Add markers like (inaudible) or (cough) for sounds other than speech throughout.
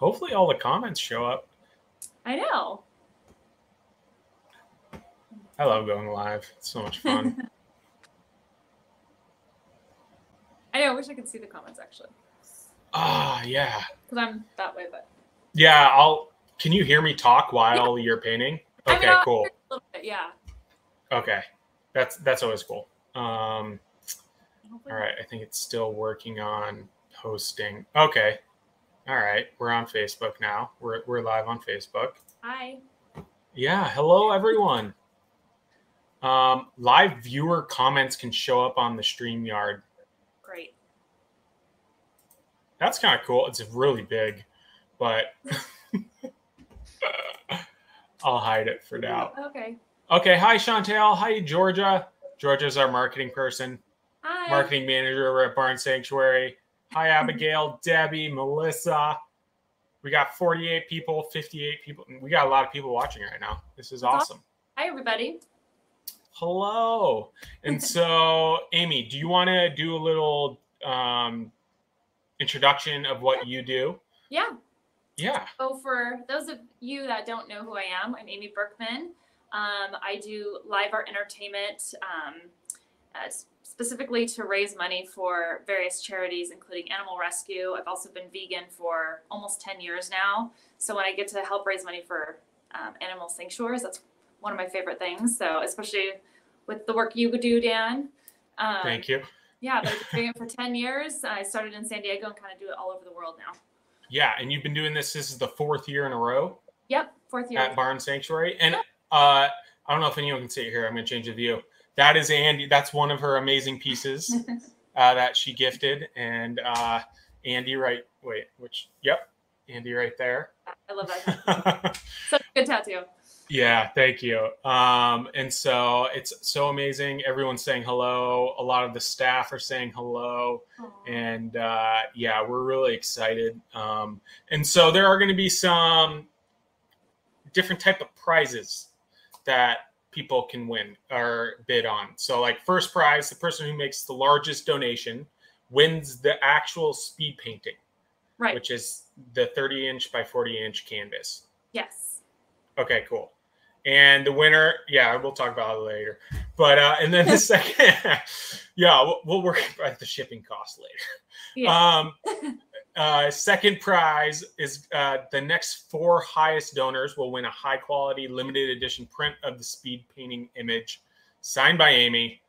Hopefully, all the comments show up. I know. I love going live. It's so much fun. (laughs) I know. I wish I could see the comments actually, Ah, yeah. because I'm that way. But Yeah, I'll. Can you hear me talk while you're painting? Okay, I'll cool. a little bit, yeah. Okay, that's that's always cool. Um, all right, I think it's still working on posting. Okay, all right, we're on Facebook now. We're we're live on Facebook. Hi. Yeah, hello everyone. Um, live viewer comments can show up on the StreamYard. Great. That's kind of cool. It's really big, but (laughs) I'll hide it for now. Okay. Okay, hi Chantel. Hi Georgia. Georgia's our marketing person, Hi. marketing manager over at Barn Sanctuary. Hi Abigail, Debbie, Melissa. We got 48 people, 58 people. We got a lot of people watching right now. This is awesome. Hi, everybody. Hello. And (laughs) so, Amy, do you want to do a little um, introduction of what you do? Yeah. Yeah. So, for those of you that don't know who I am, I'm Amy Burkman. Um, I do live art entertainment, um, specifically to raise money for various charities, including Animal Rescue. I've also been vegan for almost 10 years now. So, when I get to help raise money for um, animal sanctuaries, that's one of my favorite things. So, especially with the work you do, Dan. Um, Thank you. Yeah, I've been doing it for 10 years. I started in San Diego and kind of do it all over the world now. Yeah. And you've been doing this. This is the fourth year in a row Yep, fourth year. at Barn Sanctuary. And uh, I don't know if anyone can see it here. I'm going to change the view. That is Andy. That's one of her amazing pieces (laughs) uh, that she gifted. And uh, Andy, right? Wait, which? Yep. Andy, right there. I love that. (laughs) Such a good tattoo. Yeah, thank you. Um, and so it's so amazing. Everyone's saying hello. A lot of the staff are saying hello, and uh, yeah, we're really excited. Um, and so there are going to be some different type of prizes that people can win or bid on. So, like first prize, the person who makes the largest donation wins the actual speed painting, Right. which is the 30 inch by 40 inch canvas. yes. Okay, cool. And the winner, yeah, we'll talk about it later. But uh, and then the (laughs) second, (laughs) yeah, we'll, we'll work out the shipping cost later. Yeah. Um, (laughs) uh, second prize is uh, the next four highest donors will win a high quality limited edition print of the speed painting image signed by Amy.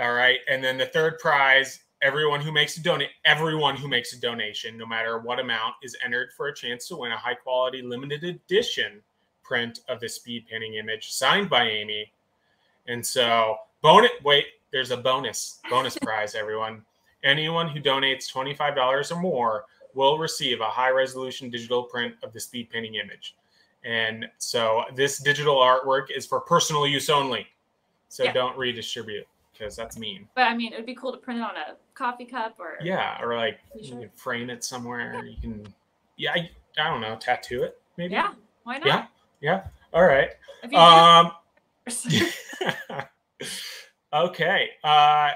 All right, and then the third prize, everyone who makes a donate, everyone who makes a donation, no matter what amount, is entered for a chance to win a high quality limited edition print of the speed painting image signed by Amy. And so, bonus. Wait, there's a bonus bonus (laughs) prize, everyone. Anyone who donates $25 or more will receive a high resolution digital print of the speed painting image. And so this digital artwork is for personal use only. So Yeah. don't redistribute because that's mean. But I mean, it would be cool to print it on a coffee cup or. Yeah, or like You can frame it somewhere. You can, yeah, I, I don't know, tattoo it maybe. Yeah. Why not? Yeah. Yeah. All right. Um, (laughs) (laughs) okay. Uh,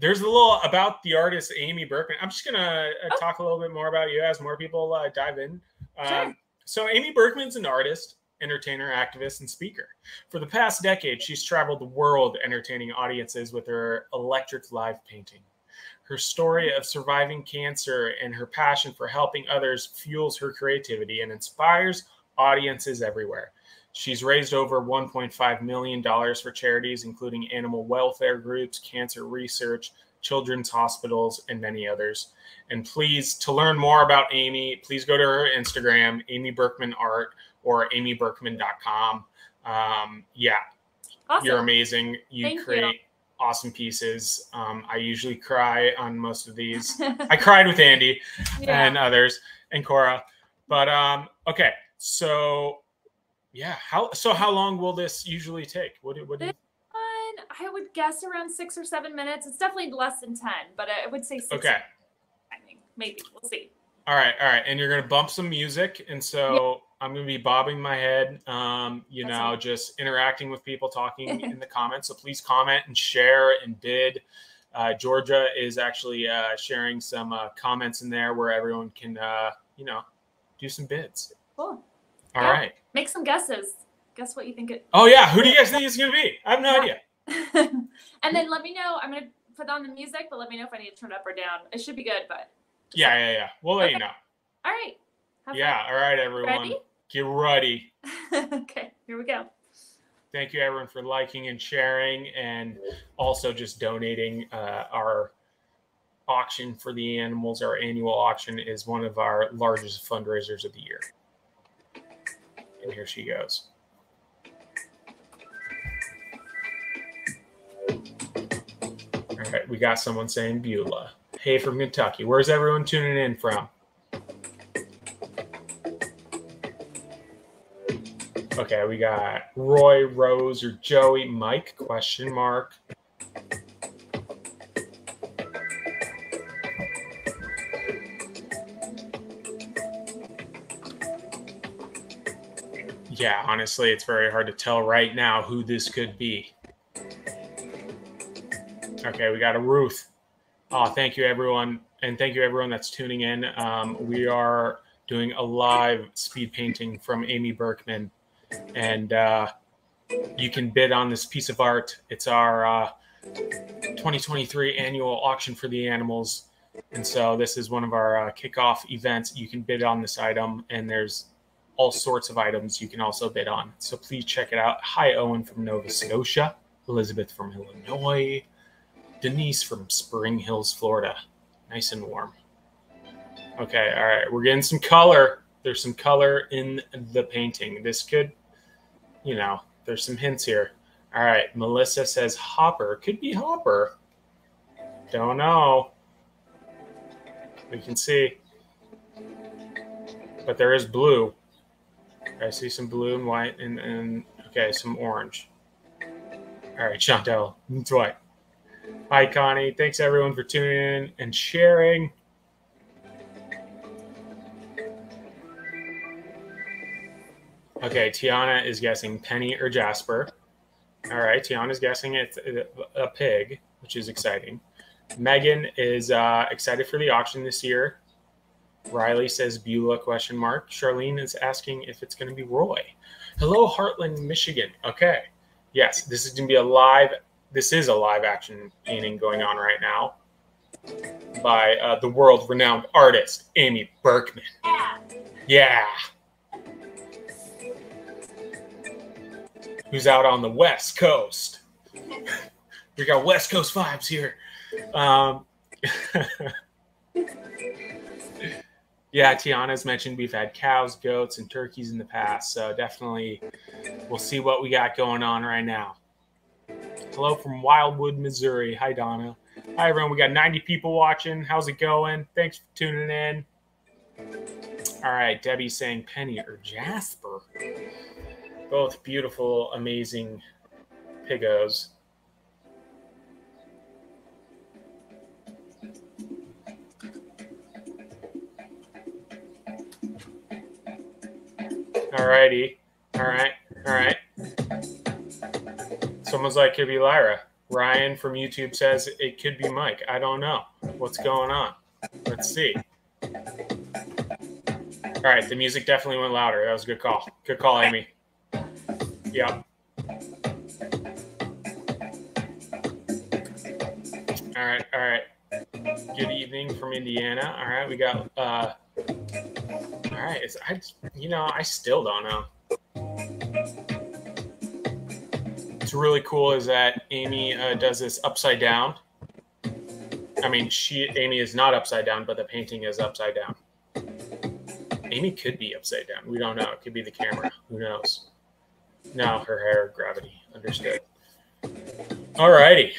there's a little about the artist Amy Burkman. I'm just gonna uh, Oh. talk a little bit more about you as more people uh, dive in. Um, Sure. So Amy Burkman's an artist, entertainer, activist, and speaker. For the past decade, she's traveled the world entertaining audiences with her electric live painting. Her story of surviving cancer and her passion for helping others fuels her creativity and inspires audiences everywhere. She's raised over $1.5 million for charities, including animal welfare groups, cancer research, children's hospitals, and many others. And please, to learn more about Amy, please go to her Instagram, Amy Burkman Art, or amyburkman.com. Um, yeah, awesome. you're amazing. You Thank you. create awesome pieces. Um, I usually cry on most of these. (laughs) I cried with Andy yeah. and others and Cora. But um, okay, so yeah, how so? How long will this usually take? What do, what do you, Fun. I would guess around six or seven minutes. It's definitely less than 10, but I would say six. okay? I think. Maybe. We'll see. All right, all right, and you're gonna bump some music, and so I'm gonna be bobbing my head, um, you That's know, just interacting with people, talking (laughs) in the comments. So please comment and share and bid. Uh, Georgia is actually uh, sharing some uh, comments in there where everyone can, uh, you know, do some bids. Cool. All Yeah. right. Make some guesses. Guess what you think it. Oh yeah, who do you guys think it's gonna be? I have no Yeah. idea. (laughs) and then let me know. I'm gonna put on the music, but let me know if I need to turn it up or down. It should be good, but Yeah, yeah, yeah. We'll let you know. all right. Have Yeah. All right, everyone. Ready? Get ready. (laughs) okay, here we go. Thank you, everyone, for liking and sharing, and also just donating. Uh, our auction for the animals, our annual auction, is one of our largest fundraisers of the year. And here she goes. All right, we got someone saying Beulah. Hey, from Kentucky. Where's everyone tuning in from? Okay, we got Roy, Rose, or Joey, Mike? Question mark. Yeah, honestly, it's very hard to tell right now who this could be. Okay, we got a Ruth. Oh, thank you, everyone. And thank you, everyone that's tuning in. Um, we are doing a live speed painting from Amy Burkman and uh, you can bid on this piece of art. It's our uh, 2023 annual auction for the animals, and so this is one of our uh, kickoff events. You can bid on this item, and there's all sorts of items you can also bid on. So please check it out. Hi, Owen from Nova Scotia, Elizabeth from Illinois, Denise from Spring Hills, Florida. Nice and warm. Okay, all right, we're getting some color. There's some color in the painting. This could, you know, there's some hints here. All right, Melissa says Hopper. Could be Hopper. Don't know. We can see. But there is blue. I see some blue and white and, and okay, some orange. All right, Chantel, it's white. Hi, Connie. Thanks everyone for tuning in and sharing. Okay, Tiana is guessing Penny or Jasper. All right, Tiana's guessing it's a pig, which is exciting. Megan is uh, excited for the auction this year. Riley says Beulah question mark. Charlene is asking if it's going to be Roy. Hello, Hartland, Michigan. Okay, yes, this is going to be a live. This is a live action painting going on right now by uh, the world-renowned artist Amy Burkman. Yeah. Yeah. Who's out on the West Coast? (laughs) we got West Coast vibes here. Um, (laughs) yeah, Tiana's mentioned we've had cows, goats, and turkeys in the past, so definitely we'll see what we got going on right now. Hello from Wildwood, Missouri. Hi, Donna. Hi, everyone. We got 90 people watching. How's it going? Thanks for tuning in. All right, Debbie's saying Penny or Jasper. Both beautiful, amazing pigos. All righty. All right. All right. Someone's like, could be Lyra. Ryan from YouTube says it could be Mike. I don't know. What's going on? Let's see. All right. The music definitely went louder. That was a good call. Good call, Amy. Yep. All right, all right. Good evening from Indiana. All right, we got. uh right, it's I. You know, I still don't know. What's really cool is that Amy uh, does this upside down. I mean, she Amy is not upside down, but the painting is upside down. Amy could be upside down. We don't know. It could be the camera. Who knows? No, her hair, gravity. Understood. All righty.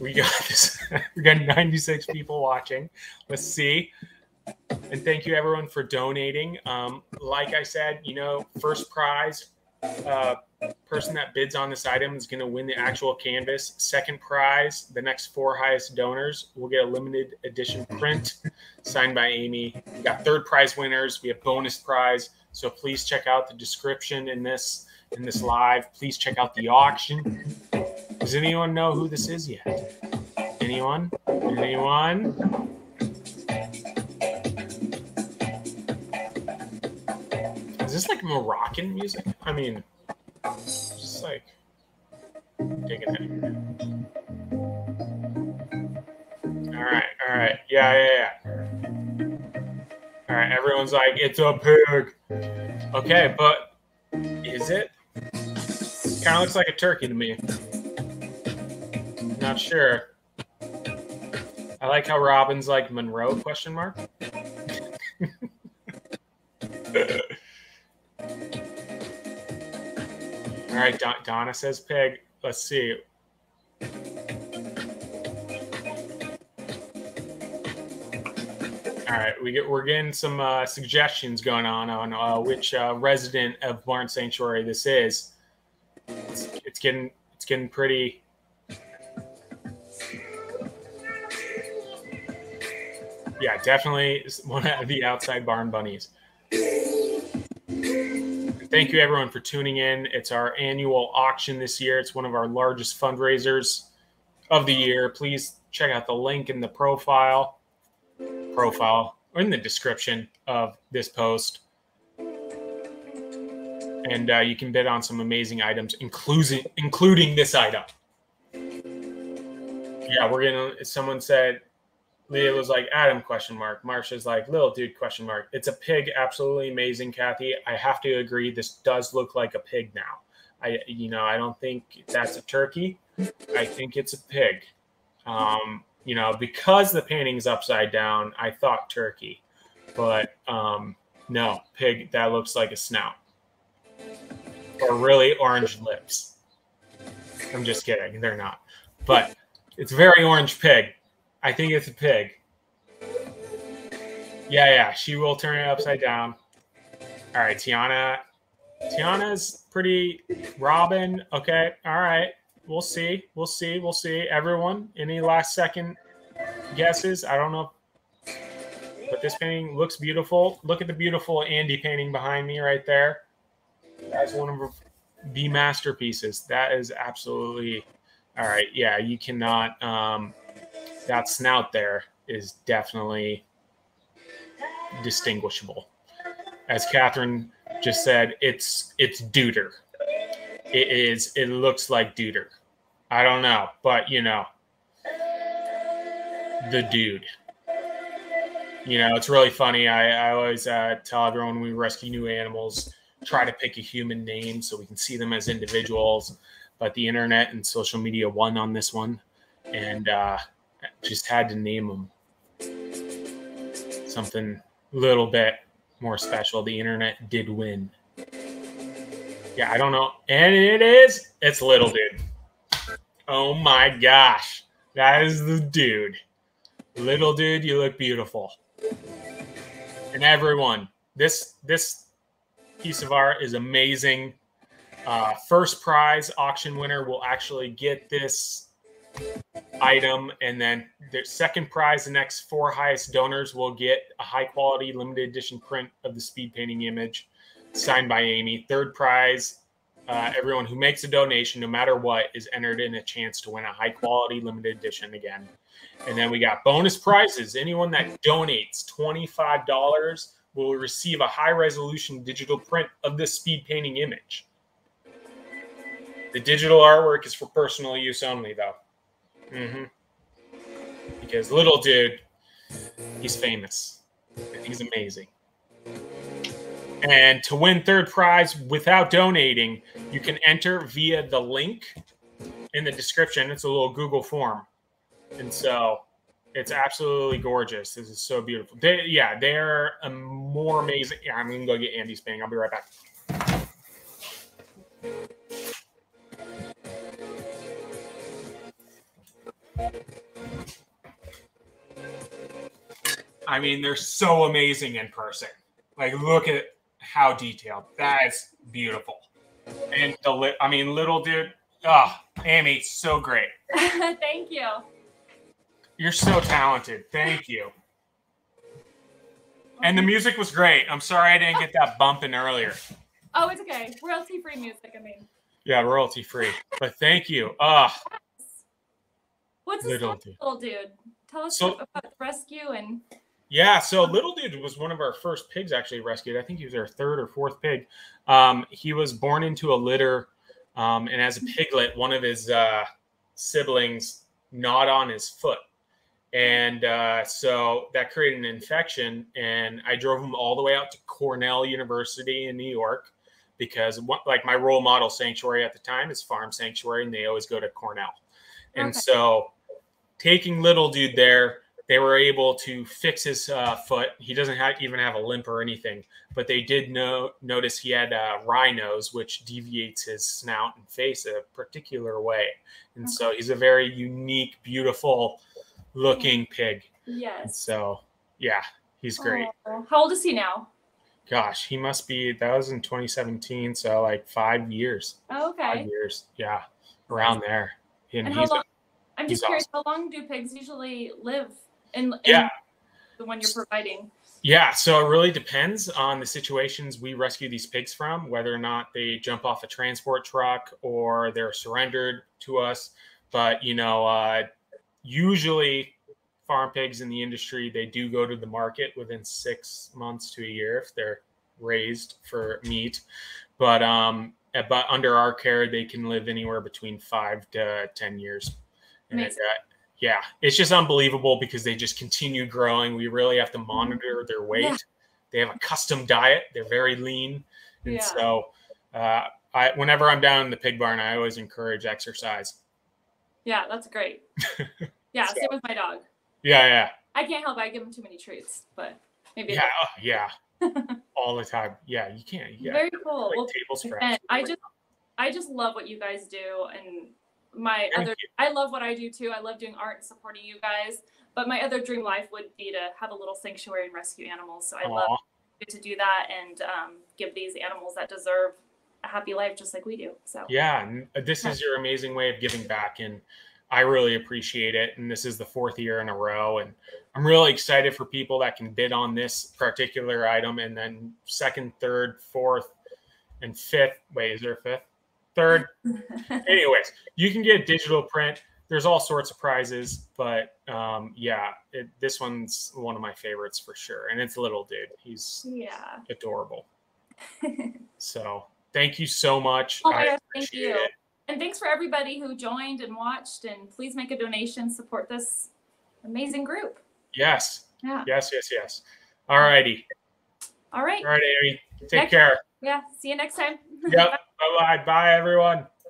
We got this. (laughs) we got 96 people watching. Let's see. And thank you everyone for donating. Um, like I said, you know, first prize uh, person that bids on this item is going to win the actual canvas. Second prize, the next four highest donors will get a limited edition print signed by Amy. We got third prize winners. We have bonus prize. So please check out the description in this in this live. Please check out the auction. Does anyone know who this is yet? Anyone? Anyone? This like Moroccan music? I mean, just like digging it. All right, all right, yeah, yeah, yeah. All right, everyone's like, it's a pig. Okay, but is it? Kind of looks like a turkey to me. Not sure. I like how Robin's like Monroe question mark. (laughs) All right, Don- Donna says pig. Let's see. All right, we get we're getting some uh, suggestions going on on uh, which uh, resident of Barn Sanctuary this is. It's, it's getting it's getting pretty. Yeah, definitely one of the outside barn bunnies. Thank you everyone for tuning in. It's our annual auction this year. It's one of our largest fundraisers of the year. Please check out the link in the profile profile or in the description of this post. And uh, you can bid on some amazing items, including including this item. Yeah, we're gonna. Someone said, Leah was like Adam question mark. Marsha's like little dude question mark. It's a pig, absolutely amazing, Kathy. I have to agree. This does look like a pig now. I, you know, I don't think that's a turkey. I think it's a pig. Um, you know, because the painting's upside down, I thought turkey, but um, no, pig. That looks like a snout or really orange lips. I'm just kidding. They're not, but it's very orange pig. I think it's a pig. Yeah, yeah. She will turn it upside down. All right, Tiana. Tiana's pretty. Robin. Okay. All right we'll see. We'll see. We'll see. Everyone, any last second guesses? I don't know. But this painting looks beautiful. Look at the beautiful Andy painting behind me right there. That's one of the masterpieces. That is absolutely all right. Yeah, you cannot. Um, that snout there is definitely distinguishable. As Catherine just said, it's it's Deuter it is it looks like Deuter. I don't know, but you know, the dude. You know, it's really funny. I, I always uh, tell everyone when we rescue new animals, try to pick a human name so we can see them as individuals. But the internet and social media won on this one, and uh, just had to name them something a little bit more special. The internet did win. Yeah, I don't know. And it is. It's little dude. Oh my gosh. That is the dude. Little dude, you look beautiful. And everyone, this this piece of art is amazing. Uh, first prize auction winner will actually get this item, and then the second prize, the next four highest donors will get a high quality limited edition print of the speed painting image signed by Amy. Third prize, uh, everyone who makes a donation, no matter what, is entered in a chance to win a high quality limited edition again. And then we got bonus prizes. Anyone that donates $25 will receive a high resolution digital print of the speed painting image. The digital artwork is for personal use only, though. Mm-hmm. Because little dude, he's famous. He's amazing. And to win third prize without donating, you can enter via the link in the description. It's a little Google form. And so it's absolutely gorgeous. This is so beautiful. They, yeah, they're more amazing. Yeah, I'm going to go get Andy's painting. I'll be right back. I mean, they're so amazing in person. Like, look at how detailed. That is beautiful. And the lit, I mean, little dude. Oh, Amy, so great. (laughs) Thank you. You're so talented. Thank you. And the music was great. I'm sorry I didn't get that bumping earlier. Oh, it's okay. Royalty free music, I mean. Yeah, royalty free. But thank you. Ah. What's this little dude. little dude? Tell us so, about the rescue and Yeah, so Little Dude was one of our first pigs actually rescued. I think he was our third or fourth pig. Um, he was born into a litter, um, and as a piglet, one of his uh, siblings gnawed on his foot. And uh, so that created an infection, and I drove him all the way out to Cornell University in New York because, like, my role model sanctuary at the time is Farm Sanctuary, and they always go to Cornell. And okay. so, taking Little Dude there, they were able to fix his uh, foot. He doesn't have, even have a limp or anything, but they did know, notice he had a rhinos, which deviates his snout and face a particular way. And okay. so he's a very unique, beautiful looking pig. Yes. And so, yeah, he's great. Oh, how old is he now? Gosh, he must be, that was in 2017. So, like five years. Oh, okay. Five years. Yeah. Around there. And, and how long? I'm just curious, awesome. how long do pigs usually live in, in yeah. the one you're providing? Yeah, so it really depends on the situations we rescue these pigs from, whether or not they jump off a transport truck or they're surrendered to us. But you know, uh, usually farm pigs in the industry they do go to the market within six months to a year if they're raised for meat. But um, but under our care, they can live anywhere between five to ten years. And uh, yeah, it's just unbelievable because they just continue growing. We really have to mm-hmm. monitor their weight. Yeah. They have a custom diet. They're very lean, and yeah. so uh, I, whenever I'm down in the pig barn, I always encourage exercise. Yeah, that's great. (laughs) Yeah, so, same with my dog. Yeah, yeah. I can't help it. I give him too many treats, but maybe. Yeah, oh, yeah. (laughs) All the time. Yeah, you can't. Yeah. Very cool. Like well, table scraps. I just, I just love what you guys do, and my Thank other you. I love what I do too. I love doing art and supporting you guys. But my other dream life would be to have a little sanctuary and rescue animals. So I Aww. love to do that and um, give these animals that deserve a happy life just like we do. So yeah, this is your amazing way of giving back, and I really appreciate it. And this is the fourth year in a row, and I'm really excited for people that can bid on this particular item, and then second, third, fourth, and fifth. Wait, is there a fifth? Third. (laughs) Anyways, you can get a digital print. There's all sorts of prizes, but um, yeah, it, this one's one of my favorites for sure. And it's little dude. He's yeah adorable. (laughs) so thank you so much. Oh my gosh, thank you. It. And thanks for everybody who joined and watched. And please make a donation, support this amazing group. Yes. Yeah. Yes, yes, yes. All righty. All right. All right, Amy. Take next, care. Yeah. See you next time. Yep. Bye bye. Bye, everyone.